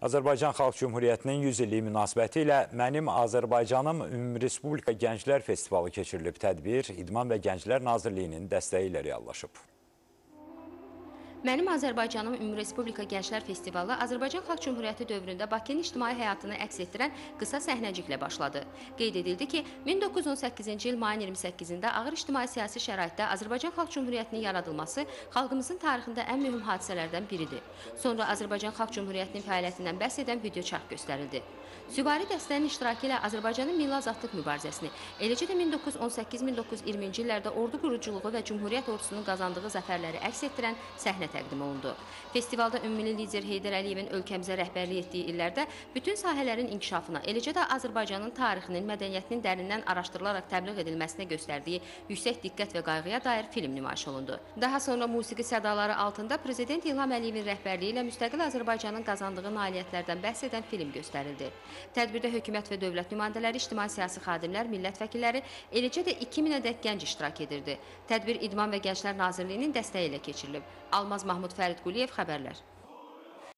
Azərbaycan Xalq Cümhuriyyətinin 100 illiyi münasibəti ilə Mənim Azərbaycanım Ümumrespublika Gənclər Festivalı keçirilib. Tədbir İdman və Gənclər Nazirliyinin dəstəyi ilə reallaşıb. Mənim Azərbaycanım Ümumrespublika Gənclər Festivalı Azərbaycan Xalq Cümhuriyyəti dövründə Bakının ictimai həyatını əks etdirən qısa səhnəciklə başladı. Qeyd edildi ki, 1918-ci il mayın 28-də ağır ictimai-siyasi şəraitdə Azərbaycan Xalq Cümhuriyyətinin yaradılması xalqımızın tarixində ən mühüm hadisələrdən biridir. Sonra Azərbaycan Xalq Cümhuriyyətinin fəaliyyətindən bəhs edən video çarx göstərildi. Süvari dəstənin iştirakı ilə Azərbaycanın milli azadlıq mübarizəsini, eləcə də 1918-1920-ci illərdə ordu quruculuğu və Cümhuriyyət ordusunun qazandığı zəfərləri əks etdirən səhnə təqdim olundu. Festivalda ümummilli lider Heydər Əliyevin ölkəmizə rəhbərlik etdiyi illərdə bütün sahələrin inkişafına, eləcə də Azərbaycanın tarixinin, mədəniyyətinin dərindən araşdırılaraq təbliğ edilməsinə göstərdiyi yüksək diqqət və qayğıya dair film nümayiş olundu. Daha sonra musiqi sədaları altında Prezident İlham Əliyevin rəhbərliyi ilə müstəqil Azərbaycanın qazandığı nailiyyətlərdən bəhs edən film göstərildi. Tədbirdə hökumət və dövlət nümayəndələri, ictimai-siyasi xadimlər, millət vəkilləri, eləcə də 2000-ədək gənc iştirak edirdi. Tədbir İdman və Gənclər Nazirliyinin dəstəyi ilə keçirilib. Almaz Mahmud Fərid Quliyev xəbərlər.